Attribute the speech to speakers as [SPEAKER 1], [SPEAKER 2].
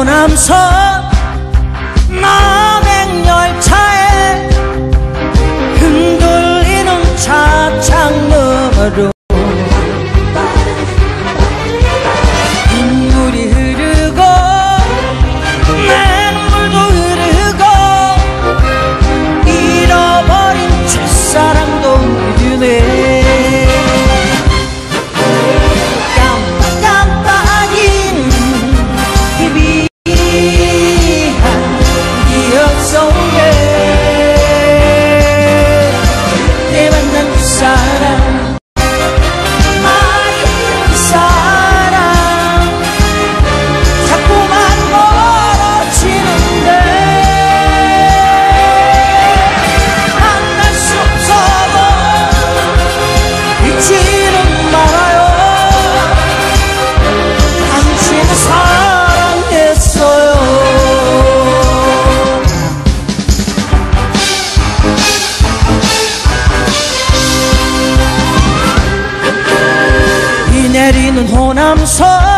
[SPEAKER 1] 호남선 남행열차에 흔들리는 차창문으로 호남선